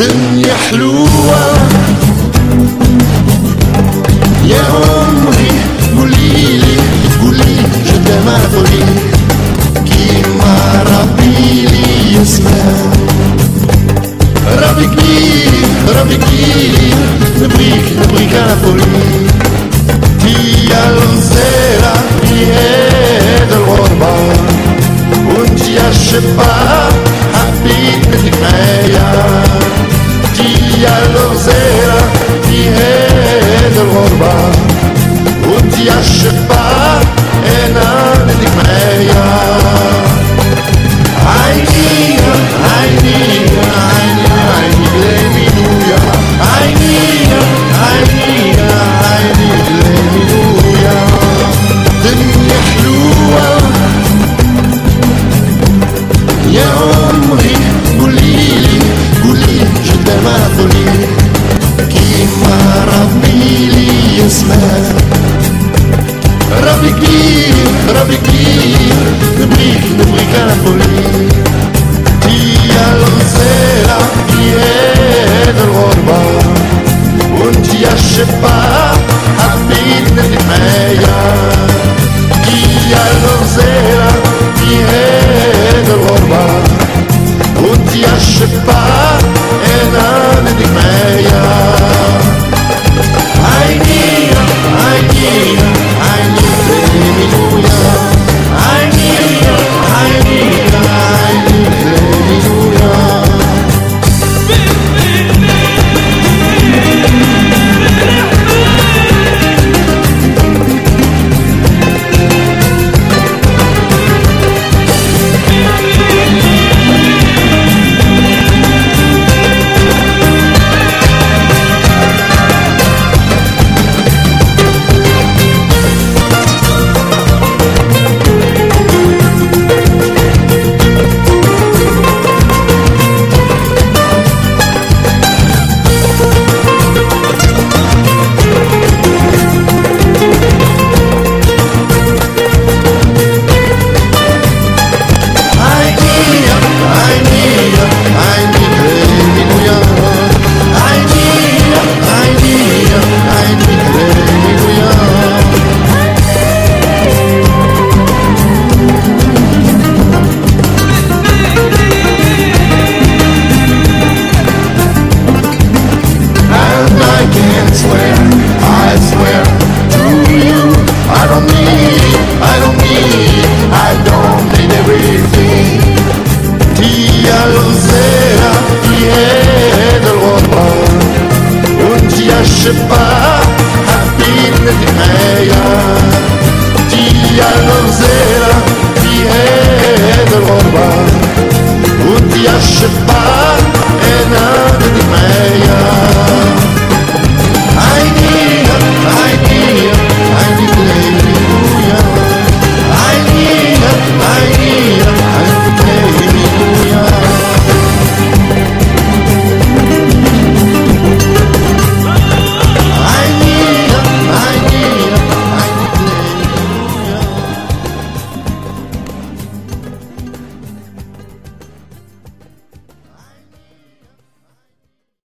الدنيا حلوة. يا عمري قوليلي قوليلي شو قولي كيما ربي لي يسمع. ربي كبير ربي كبير. نبغيك نبغيك أنا فوري هي الزيرة rendra. Où t'y achètes pas, et non. man. الغزالة في هذا الوطن وانت يا شباب حبيت الحماية انت يا الغزالة في هذا الوطن وانت يا شباب